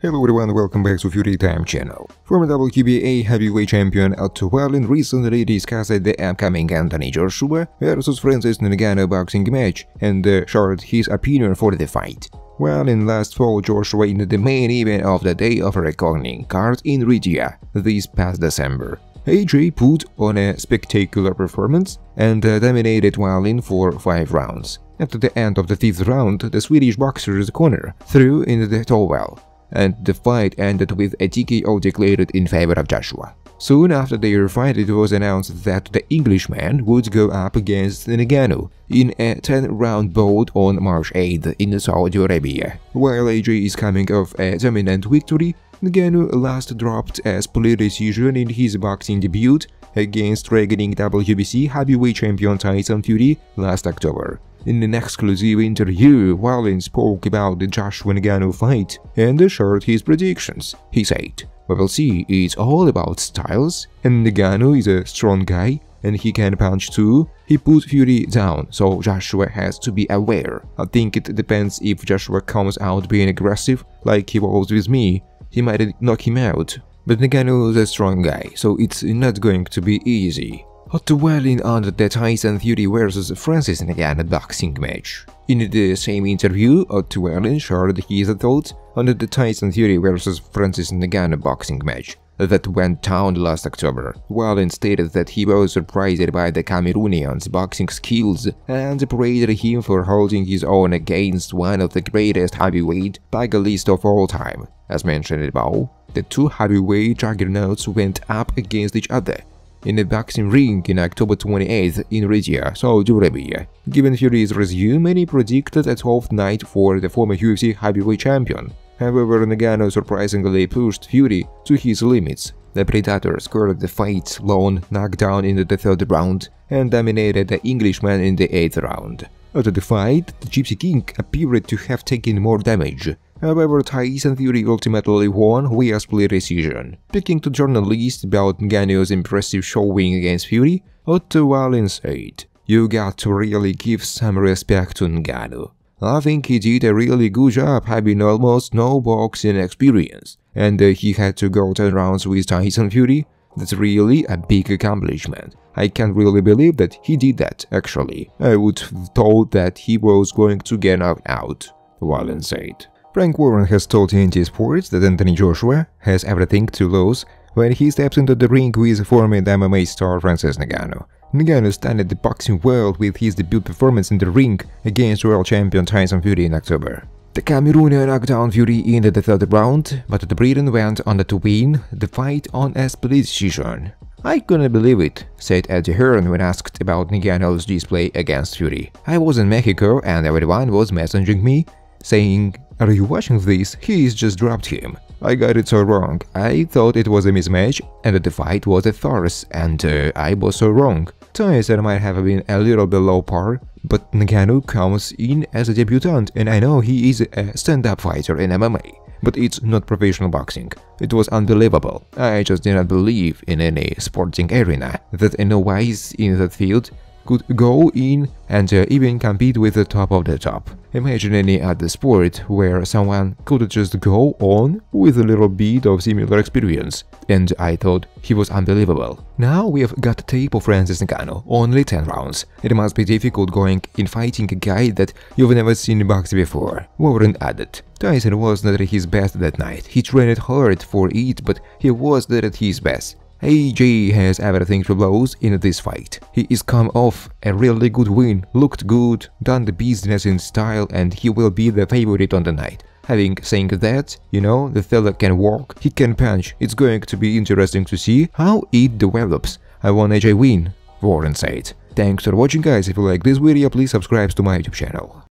Hello everyone, welcome back to Fury Time channel. Former WBA heavyweight champion Otto Wallin recently discussed the upcoming Anthony Joshua vs Francis Ngannou boxing match and uh, shared his opinion for the fight. Wallin last fought Joshua in the main event of the day of reckoning card in Riyadh this past December. AJ put on a spectacular performance and uh, dominated Wallin for 5 rounds. At the end of the fifth round, the Swedish boxer's corner threw in the towel and the fight ended with a TKO declared in favor of Joshua. Soon after their fight, it was announced that the Englishman would go up against Ngannou in a 10-round bout on March 8 in Saudi Arabia. While AJ is coming off a dominant victory, Ngannou last dropped a split decision in his boxing debut against reigning WBC heavyweight champion Tyson Fury last October. In an exclusive interview, Wallin spoke about the Joshua Ngannou fight and shared his predictions. He said, We will see, it's all about styles, and Ngannou is a strong guy, and he can punch too. He put Fury down, so Joshua has to be aware. I think it depends if Joshua comes out being aggressive, like he was with me, he might knock him out. But Ngannou is a strong guy, so it's not going to be easy. Otto Wallin on the Tyson Fury vs Francis Ngannou boxing match. In the same interview, Otto Wallin shared his thoughts on the Tyson Fury vs Francis Ngannou boxing match that went down last October. Wallin stated that he was surprised by the Cameroonian's boxing skills and praised him for holding his own against one of the greatest heavyweight pugilists of all time. As mentioned above, the two heavyweight juggernauts went up against each other in a boxing ring in October 28th in Riyadh, Saudi Arabia. Given Fury's resume, many predicted a 12th night for the former UFC heavyweight champion. However, Ngannou surprisingly pushed Fury to his limits. The Predator scored the fight's lone knockdown in the third round and dominated the Englishman in the eighth round. After the fight, the Gypsy King appeared to have taken more damage, However, Tyson Fury ultimately won via split decision. Speaking to journalists about Ngannou's impressive showing against Fury, Otto Wallin said, You got to really give some respect to Ngannou. I think he did a really good job having almost no boxing experience, and uh, he had to go 10 rounds with Tyson Fury. That's really a big accomplishment. I can't really believe that he did that, actually. I would have thought that he was going to get knocked out, Wallin said. Frank Warren has told TNT Sports that Anthony Joshua has everything to lose when he steps into the ring with former MMA star Francis Ngannou. Ngannou stunned the boxing world with his debut performance in the ring against world champion Tyson Fury in October. The Cameroonian knocked down Fury in the third round, but the Briton went on to win the fight on a split decision. I couldn't believe it, said Eddie Hearn when asked about Ngannou's display against Fury. I was in Mexico and everyone was messaging me, saying are you watching this? He's just dropped him. I got it so wrong. I thought it was a mismatch and that the fight was a farce, and uh, I was so wrong. Tyson might have been a little below par, but Ngannou comes in as a debutant and I know he is a stand-up fighter in MMA. But it's not professional boxing. It was unbelievable. I just did not believe in any sporting arena that any wise in that field could go in and uh, even compete with the top of the top. Imagine any other sport where someone could just go on with a little bit of similar experience, and I thought he was unbelievable. Now we have got tape of Francis Ngannou, only 10 rounds. It must be difficult going in fighting a guy that you've never seen box before, Warren added. Tyson was not at his best that night, he trained hard for it, but he was not at his best. AJ has everything to lose in this fight. He is come off a really good win, looked good, done the business in style and he will be the favorite on the night. Having saying that, you know, the fella can walk, he can punch, it's going to be interesting to see how it develops. I want AJ win, Warren said. Thanks for watching guys, if you like this video please subscribe to my YouTube channel.